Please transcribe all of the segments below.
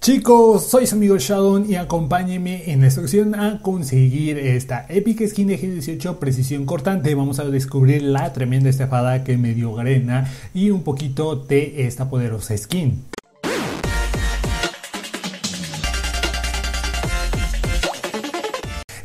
Chicos, soy su amigo Shadow y acompáñenme en esta opción a conseguir esta épica skin de G18 precisión cortante. Vamos a descubrir la tremenda estafada que me dio Garena y un poquito de esta poderosa skin.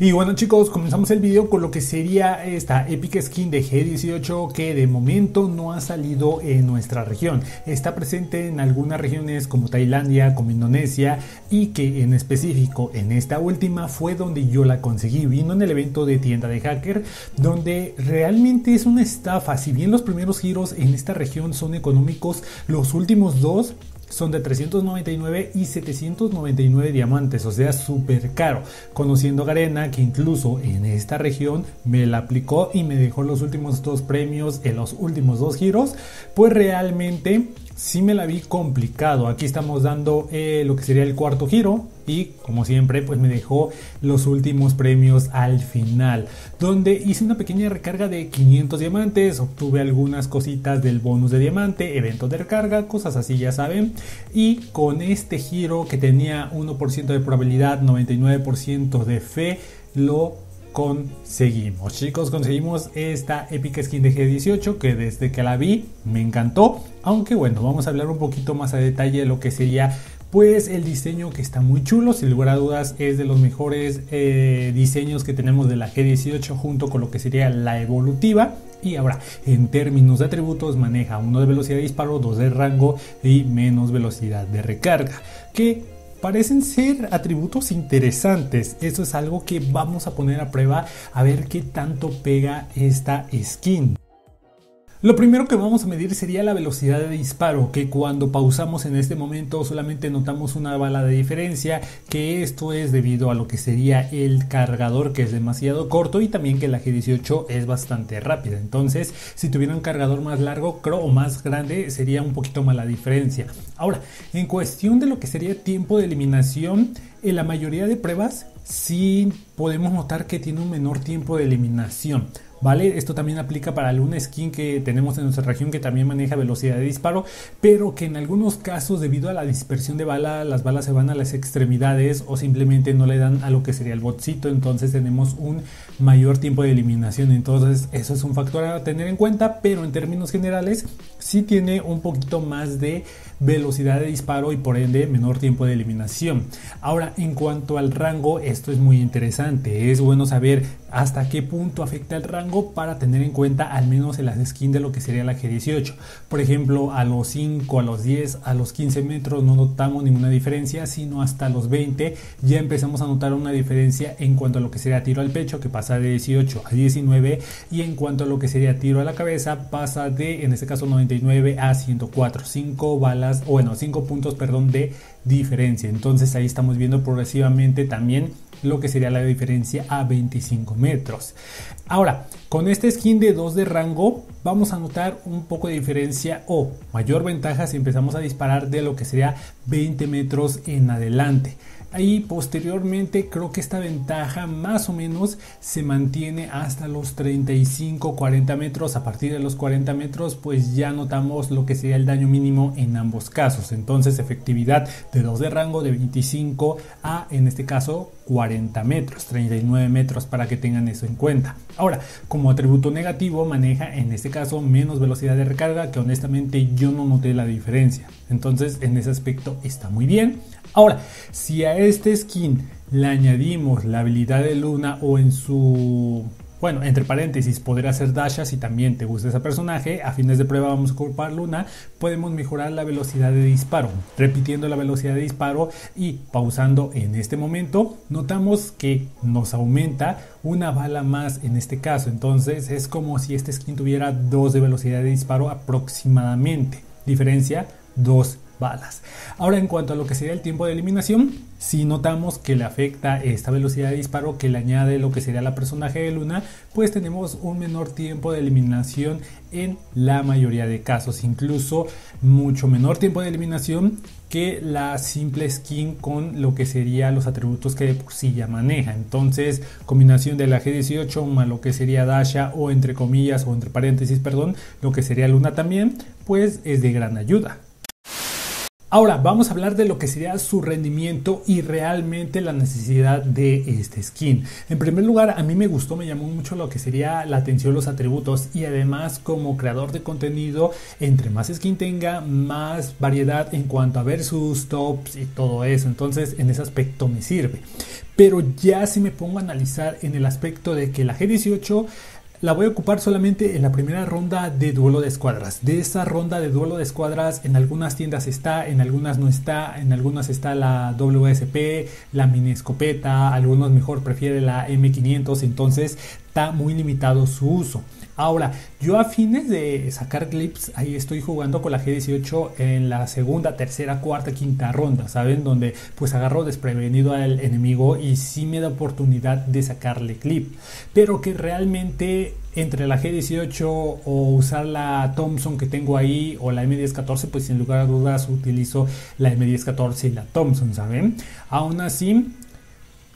Y bueno chicos, comenzamos el video con lo que sería esta épica skin de G18 que de momento no ha salido en nuestra región. Está presente en algunas regiones como Tailandia, como Indonesia y que en específico en esta última fue donde yo la conseguí. Vino en el evento de tienda de hacker donde realmente es una estafa. Si bien los primeros giros en esta región son económicos, los últimos dos son de 399 y 799 diamantes, o sea, súper caro. Conociendo Garena, que incluso en esta región me la aplicó y me dejó los últimos dos premios en los últimos dos giros, pues realmente sí me la vi complicado. Aquí estamos dando eh, lo que sería el cuarto giro y como siempre pues me dejó los últimos premios al final donde hice una pequeña recarga de 500 diamantes, obtuve algunas cositas del bonus de diamante, eventos de recarga, cosas así ya saben y con este giro que tenía 1% de probabilidad, 99% de fe lo conseguimos. Chicos, conseguimos esta épica skin de G18 que desde que la vi me encantó. Aunque bueno, vamos a hablar un poquito más a detalle de lo que sería pues el diseño que está muy chulo, sin lugar a dudas es de los mejores eh, diseños que tenemos de la G18 junto con lo que sería la evolutiva. Y ahora, en términos de atributos, maneja uno de velocidad de disparo, dos de rango y menos velocidad de recarga. Que parecen ser atributos interesantes. Eso es algo que vamos a poner a prueba a ver qué tanto pega esta skin. Lo primero que vamos a medir sería la velocidad de disparo, que cuando pausamos en este momento solamente notamos una bala de diferencia, que esto es debido a lo que sería el cargador que es demasiado corto y también que la G18 es bastante rápida. Entonces, si tuviera un cargador más largo o más grande, sería un poquito más la diferencia. Ahora, en cuestión de lo que sería tiempo de eliminación, en la mayoría de pruebas sí podemos notar que tiene un menor tiempo de eliminación. ¿Vale? Esto también aplica para alguna skin que tenemos en nuestra región que también maneja velocidad de disparo, pero que en algunos casos debido a la dispersión de bala, las balas se van a las extremidades o simplemente no le dan a lo que sería el botcito, entonces tenemos un mayor tiempo de eliminación, entonces eso es un factor a tener en cuenta, pero en términos generales sí tiene un poquito más de velocidad de disparo y por ende menor tiempo de eliminación. Ahora, en cuanto al rango, esto es muy interesante. Es bueno saber hasta qué punto afecta el rango para tener en cuenta al menos en las skins de lo que sería la G18. Por ejemplo, a los 5, a los 10, a los 15 metros no notamos ninguna diferencia, sino hasta los 20 ya empezamos a notar una diferencia en cuanto a lo que sería tiro al pecho, que pasa de 18 a 19, y en cuanto a lo que sería tiro a la cabeza, pasa de, en este caso, 99 a 104. 5 balas, o bueno, 5 puntos, perdón, de diferencia. Entonces ahí estamos viendo progresivamente también lo que sería la diferencia a 25 metros. Ahora, con este skin de 2 de rango vamos a notar un poco de diferencia o mayor ventaja si empezamos a disparar de lo que sería 20 metros en adelante. Ahí posteriormente creo que esta ventaja más o menos se mantiene hasta los 35-40 metros. A partir de los 40 metros pues ya notamos lo que sería el daño mínimo en ambos casos. Entonces efectividad de 2 de rango de 25 a en este caso 40 metros, 39 metros para que tengan eso en cuenta. Ahora, como atributo negativo maneja en este caso menos velocidad de recarga que honestamente yo no noté la diferencia. Entonces en ese aspecto está muy bien. Ahora, si a este skin le añadimos la habilidad de Luna o en su bueno, entre paréntesis, poder hacer dashes si también te gusta ese personaje. A fines de prueba vamos a ocupar Luna. Podemos mejorar la velocidad de disparo. Repitiendo la velocidad de disparo y pausando en este momento, notamos que nos aumenta una bala más en este caso. Entonces es como si este skin tuviera 2 de velocidad de disparo aproximadamente. Diferencia 2 balas. Ahora en cuanto a lo que sería el tiempo de eliminación, si notamos que le afecta esta velocidad de disparo que le añade lo que sería la personaje de Luna, pues tenemos un menor tiempo de eliminación en la mayoría de casos, incluso mucho menor tiempo de eliminación que la simple skin con lo que sería los atributos que de por sí ya maneja. Entonces, combinación de la G18 más lo que sería Dasha o entre comillas o entre paréntesis, perdón, lo que sería Luna también, pues es de gran ayuda. Ahora vamos a hablar de lo que sería su rendimiento y realmente la necesidad de este skin. En primer lugar, a mí me gustó, me llamó mucho lo que sería la atención los atributos y además como creador de contenido, entre más skin tenga, más variedad en cuanto a versus, tops y todo eso. Entonces en ese aspecto me sirve. Pero ya si me pongo a analizar en el aspecto de que la G18 la voy a ocupar solamente en la primera ronda de duelo de escuadras. De esa ronda de duelo de escuadras, en algunas tiendas está, en algunas no está, en algunas está la WSP, la mini escopeta, algunos mejor prefieren la M500, entonces está muy limitado su uso. Ahora, yo a fines de sacar clips, ahí estoy jugando con la G18 en la segunda, tercera, cuarta, quinta ronda, ¿saben? Donde pues agarro desprevenido al enemigo y sí me da oportunidad de sacarle clip. Pero que realmente entre la G18 o usar la Thompson que tengo ahí o la M1014, pues sin lugar a dudas utilizo la M1014 y la Thompson, ¿saben? Aún así,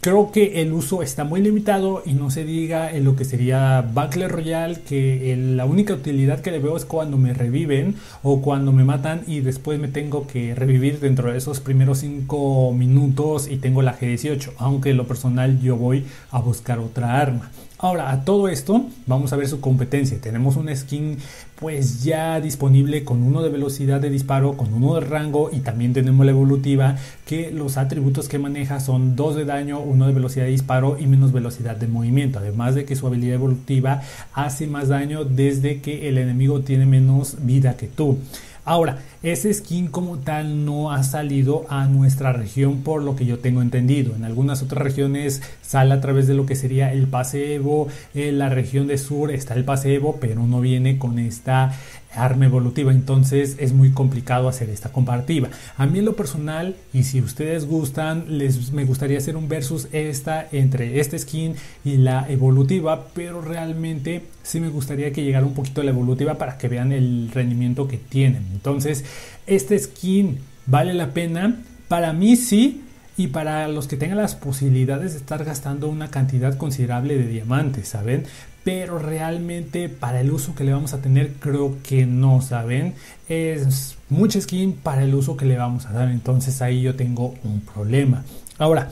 Creo que el uso está muy limitado y no se diga en lo que sería Battle Royale, que la única utilidad que le veo es cuando me reviven o cuando me matan y después me tengo que revivir dentro de esos primeros 5 minutos y tengo la G18, aunque lo personal yo voy a buscar otra arma. Ahora, a todo esto, vamos a ver su competencia. Tenemos un skin pues ya disponible con uno de velocidad de disparo, con uno de rango y también tenemos la evolutiva que los atributos que maneja son dos de daño, uno de velocidad de disparo y menos velocidad de movimiento. Además de que su habilidad evolutiva hace más daño desde que el enemigo tiene menos vida que tú. Ahora, ese skin como tal no ha salido a nuestra región por lo que yo tengo entendido. En algunas otras regiones sale a través de lo que sería el pase Evo. En la región de sur está el pase Evo, pero no viene con esta arma evolutiva, entonces es muy complicado hacer esta comparativa. A mí en lo personal, y si ustedes gustan, les me gustaría hacer un versus esta entre este skin y la evolutiva, pero realmente sí me gustaría que llegara un poquito la evolutiva para que vean el rendimiento que tienen. Entonces, este skin vale la pena. Para mí sí, y para los que tengan las posibilidades de estar gastando una cantidad considerable de diamantes, ¿saben? Pero realmente para el uso que le vamos a tener creo que no, ¿saben? Es mucha skin para el uso que le vamos a dar, entonces ahí yo tengo un problema. Ahora,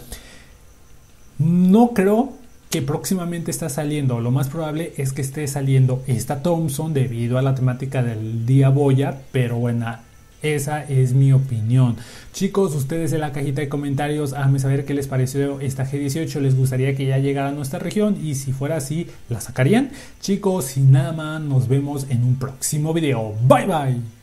no creo que próximamente está saliendo, lo más probable es que esté saliendo esta Thompson debido a la temática del día Boya, pero bueno, esa es mi opinión. Chicos, ustedes en la cajita de comentarios, háganme saber qué les pareció esta G18. ¿Les gustaría que ya llegara a nuestra región? Y si fuera así, ¿la sacarían? Chicos, sin nada más, nos vemos en un próximo video. Bye bye.